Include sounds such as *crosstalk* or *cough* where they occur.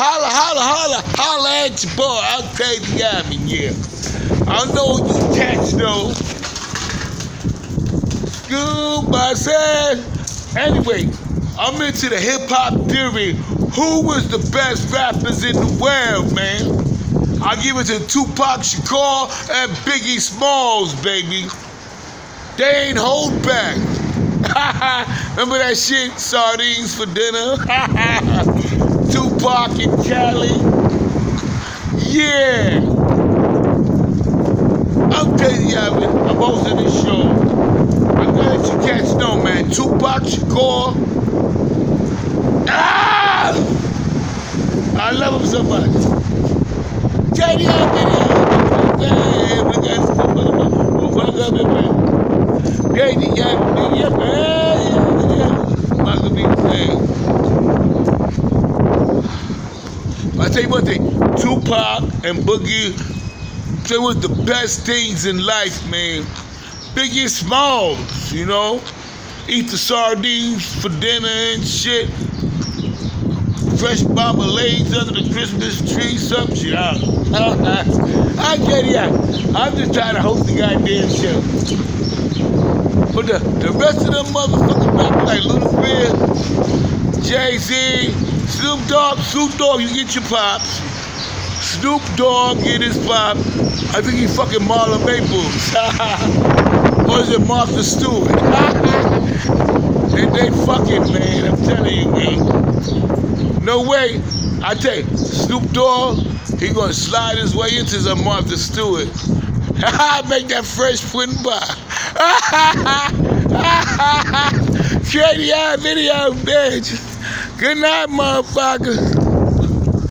Holla, holla, holla, holla at your boy. I'm Crazy Alvin, yeah. I know you cats though. Good, myself. Anyway, I'm into the hip hop theory. Who was the best rappers in the world, man? I give it to Tupac Shakur and Biggie Smalls, baby. They ain't hold back. *laughs* Remember that shit? Sardines for dinner? *laughs* Tupac and Cali. Yeah. I'm Crazy Alvin. I'm hosting this show. I'm let you cats know, man. Tupac Shakur. Ah! I love him so much. Yeah, we got Crazy Alvin. Yeah, man. Yeah, yeah. Tell you one thing, Tupac and Boogie, they was the best things in life, man. Biggie Smalls, you know, eat the sardines for dinner and shit. Fresh marmalades under the Christmas tree, some shit. I, *laughs* I get it. I'm just trying to host the goddamn show. The, the rest of them motherfuckers back like Ludacris, Jay-Z, Snoop Dogg, Snoop Dogg, you get your pops. Snoop Dogg get his pop. I think he fucking Marla Maples. *laughs* or is it Martha Stewart? *laughs* they, they fucking, man. I'm telling you, man. No way. I tell you, Snoop Dogg, he gonna slide his way into some Martha Stewart. *laughs* Make that fresh pudding bar. Shady video, bitch. Good night, motherfucker.